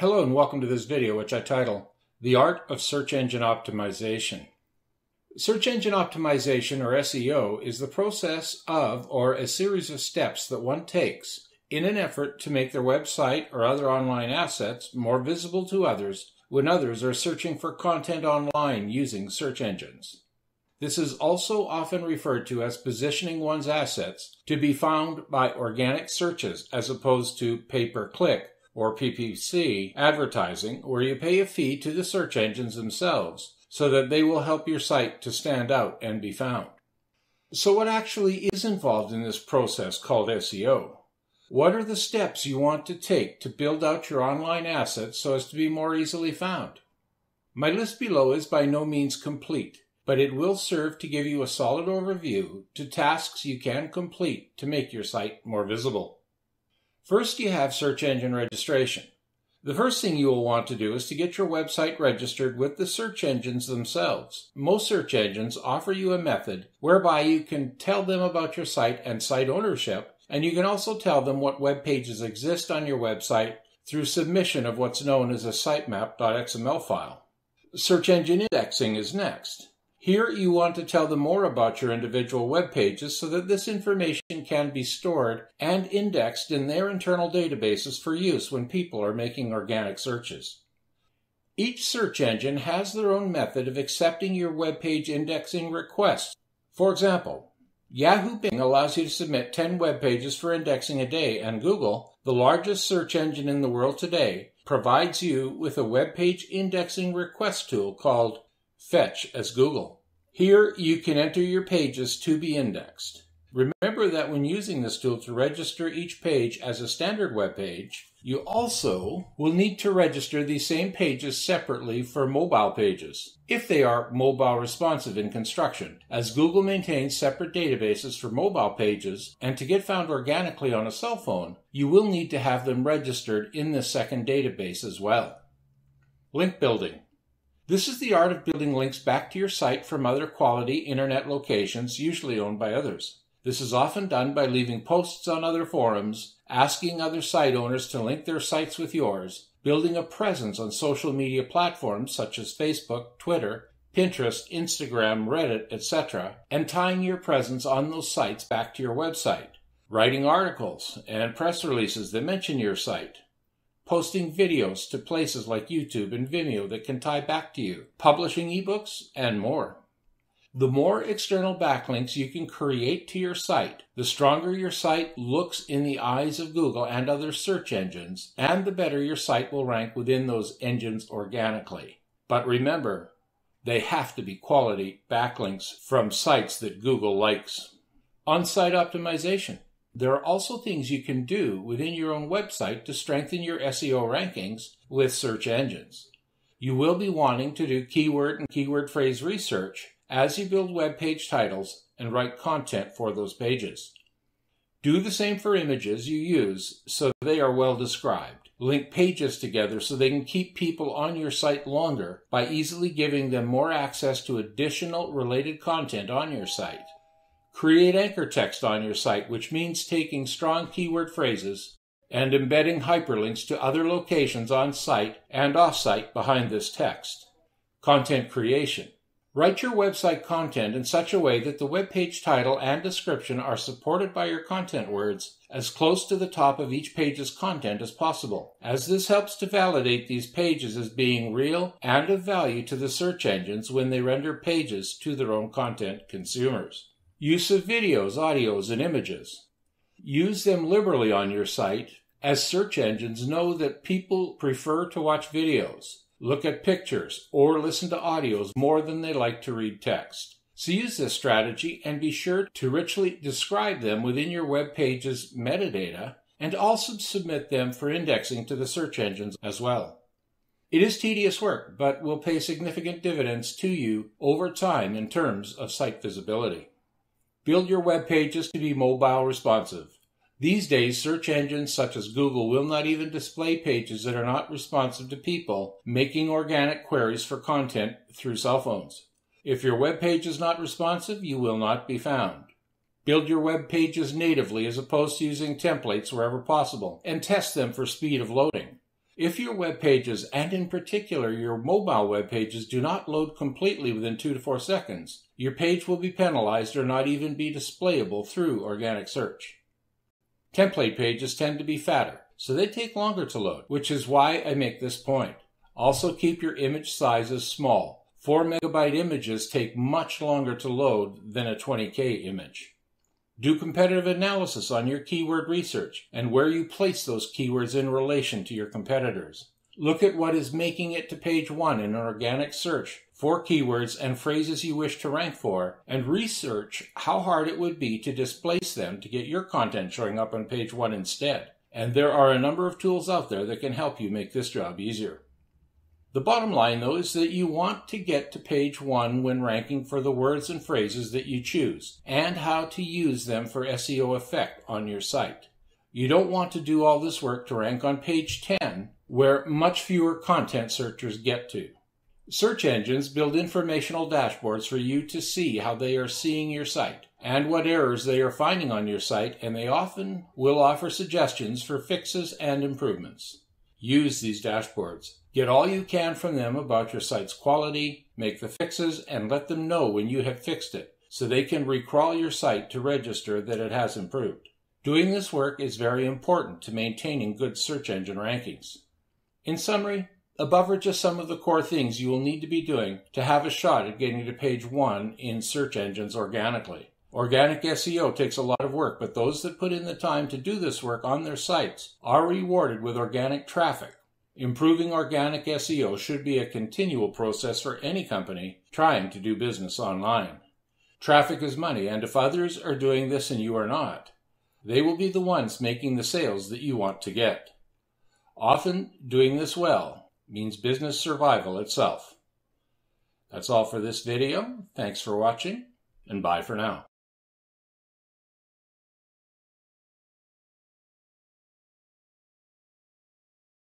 Hello and welcome to this video which I title The Art of Search Engine Optimization. Search engine optimization or SEO is the process of or a series of steps that one takes in an effort to make their website or other online assets more visible to others when others are searching for content online using search engines. This is also often referred to as positioning one's assets to be found by organic searches as opposed to pay per click or PPC advertising, where you pay a fee to the search engines themselves so that they will help your site to stand out and be found. So, what actually is involved in this process called SEO? What are the steps you want to take to build out your online assets so as to be more easily found? My list below is by no means complete, but it will serve to give you a solid overview to tasks you can complete to make your site more visible. First, you have search engine registration. The first thing you will want to do is to get your website registered with the search engines themselves. Most search engines offer you a method whereby you can tell them about your site and site ownership, and you can also tell them what web pages exist on your website through submission of what's known as a sitemap.xml file. Search engine indexing is next. Here you want to tell them more about your individual web pages so that this information can be stored and indexed in their internal databases for use when people are making organic searches. Each search engine has their own method of accepting your web page indexing requests. For example, Yahoo Bing allows you to submit 10 web pages for indexing a day, and Google, the largest search engine in the world today, provides you with a web page indexing request tool called Fetch as Google. Here you can enter your pages to be indexed. Remember that when using this tool to register each page as a standard web page, you also will need to register these same pages separately for mobile pages, if they are mobile responsive in construction, as Google maintains separate databases for mobile pages, and to get found organically on a cell phone, you will need to have them registered in the second database as well. Link building. This is the art of building links back to your site from other quality internet locations, usually owned by others. This is often done by leaving posts on other forums, asking other site owners to link their sites with yours, building a presence on social media platforms such as Facebook, Twitter, Pinterest, Instagram, Reddit, etc., and tying your presence on those sites back to your website, writing articles and press releases that mention your site, posting videos to places like YouTube and Vimeo that can tie back to you, publishing ebooks, and more. The more external backlinks you can create to your site, the stronger your site looks in the eyes of Google and other search engines, and the better your site will rank within those engines organically. But remember, they have to be quality backlinks from sites that Google likes. On site optimization. There are also things you can do within your own website to strengthen your SEO rankings with search engines. You will be wanting to do keyword and keyword phrase research as you build web page titles and write content for those pages. Do the same for images you use so they are well described. Link pages together so they can keep people on your site longer by easily giving them more access to additional related content on your site. Create anchor text on your site, which means taking strong keyword phrases and embedding hyperlinks to other locations on site and off site behind this text. Content creation. Write your website content in such a way that the web page title and description are supported by your content words as close to the top of each page's content as possible, as this helps to validate these pages as being real and of value to the search engines when they render pages to their own content consumers. Use of videos, audios, and images. Use them liberally on your site, as search engines know that people prefer to watch videos, look at pictures, or listen to audios more than they like to read text. So use this strategy and be sure to richly describe them within your web page's metadata and also submit them for indexing to the search engines as well. It is tedious work, but will pay significant dividends to you over time in terms of site visibility. Build your web pages to be mobile responsive. These days, search engines such as Google will not even display pages that are not responsive to people making organic queries for content through cell phones. If your web page is not responsive, you will not be found. Build your web pages natively as opposed to using templates wherever possible, and test them for speed of loading. If your web pages, and in particular your mobile web pages, do not load completely within 2 to 4 seconds, your page will be penalized or not even be displayable through organic search. Template pages tend to be fatter, so they take longer to load, which is why I make this point. Also keep your image sizes small. 4 megabyte images take much longer to load than a 20K image. Do competitive analysis on your keyword research and where you place those keywords in relation to your competitors. Look at what is making it to page one in an organic search for keywords and phrases you wish to rank for, and research how hard it would be to displace them to get your content showing up on page one instead. And there are a number of tools out there that can help you make this job easier. The bottom line, though, is that you want to get to page one when ranking for the words and phrases that you choose, and how to use them for SEO effect on your site. You don't want to do all this work to rank on page 10, where much fewer content searchers get to. Search engines build informational dashboards for you to see how they are seeing your site and what errors they are finding on your site, and they often will offer suggestions for fixes and improvements. Use these dashboards. Get all you can from them about your site's quality, make the fixes, and let them know when you have fixed it so they can recrawl your site to register that it has improved. Doing this work is very important to maintaining good search engine rankings. In summary, above are just some of the core things you will need to be doing to have a shot at getting to page one in search engines organically. Organic SEO takes a lot of work, but those that put in the time to do this work on their sites are rewarded with organic traffic Improving organic SEO should be a continual process for any company trying to do business online. Traffic is money, and if others are doing this and you are not, they will be the ones making the sales that you want to get. Often, doing this well means business survival itself. That's all for this video. Thanks for watching, and bye for now.